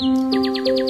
Música